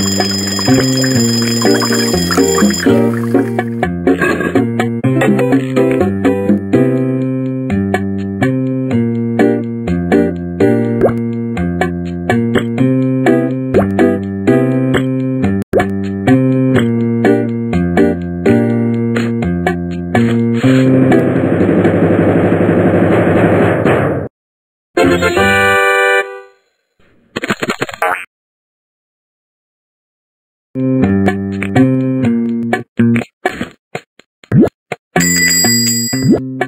Thank you. you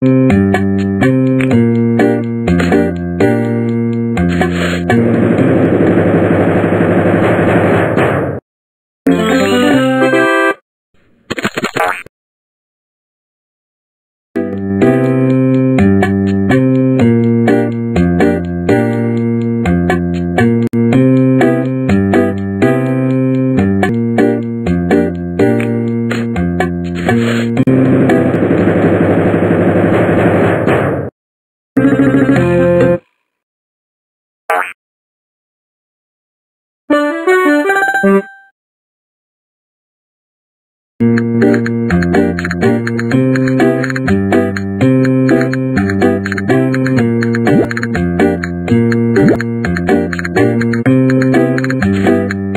Música